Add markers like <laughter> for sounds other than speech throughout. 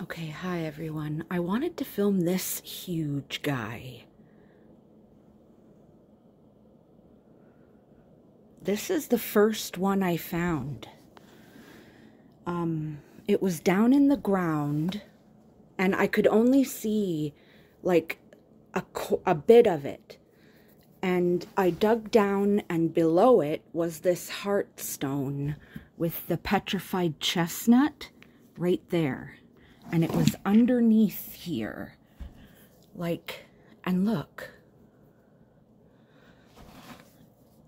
Okay, hi everyone. I wanted to film this huge guy. This is the first one I found. Um, it was down in the ground and I could only see like a, a bit of it. And I dug down and below it was this heart stone with the petrified chestnut right there and it was underneath here. Like, and look.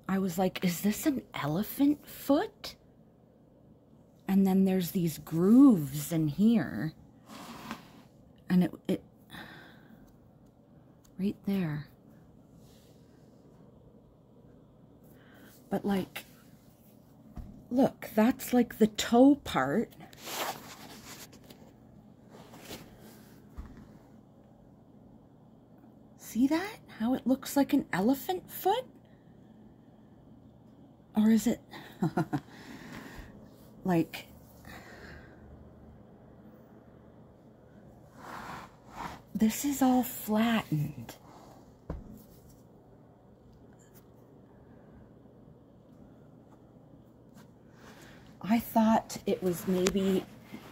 I was like, is this an elephant foot? And then there's these grooves in here. And it, it, right there. But like, look, that's like the toe part. See that? How it looks like an elephant foot? Or is it <laughs> like this is all flattened. I thought it was maybe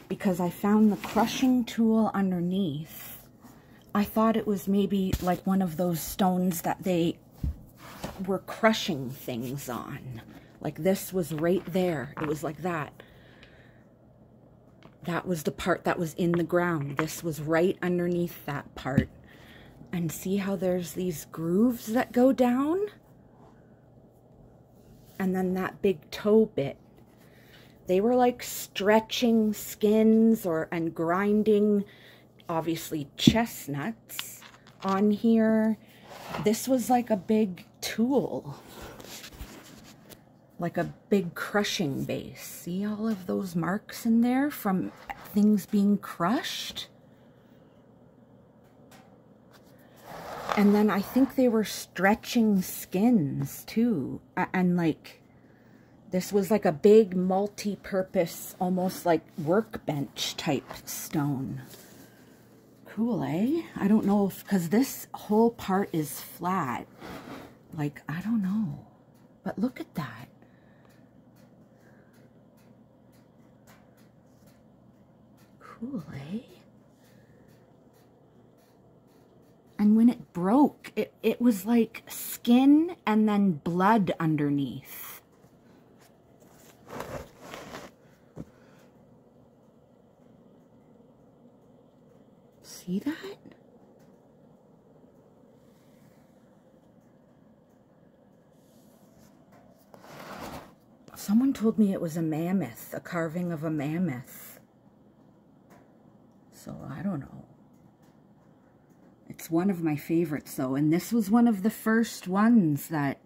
because I found the crushing tool underneath I thought it was maybe like one of those stones that they were crushing things on. Like this was right there. It was like that. That was the part that was in the ground. This was right underneath that part. And see how there's these grooves that go down? And then that big toe bit. They were like stretching skins or and grinding obviously chestnuts on here. This was like a big tool. Like a big crushing base. See all of those marks in there from things being crushed? And then I think they were stretching skins too. And like, this was like a big multi-purpose, almost like workbench type stone. Cool, eh? I don't know if, because this whole part is flat. Like, I don't know. But look at that. Cool, eh? And when it broke, it, it was like skin and then blood underneath. See that? Someone told me it was a mammoth, a carving of a mammoth. So I don't know. It's one of my favorites though, and this was one of the first ones that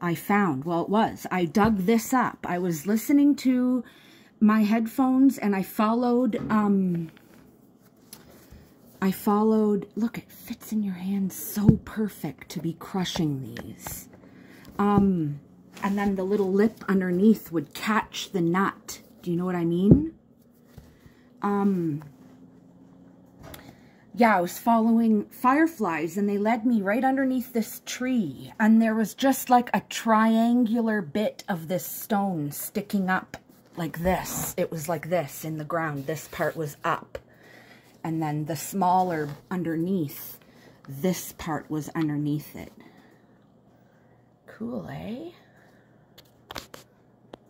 I found. Well, it was. I dug this up. I was listening to my headphones and I followed um, I followed, look, it fits in your hand so perfect to be crushing these. Um, and then the little lip underneath would catch the nut. Do you know what I mean? Um, yeah, I was following fireflies and they led me right underneath this tree. And there was just like a triangular bit of this stone sticking up like this. It was like this in the ground. This part was up and then the smaller underneath, this part was underneath it. Cool, eh?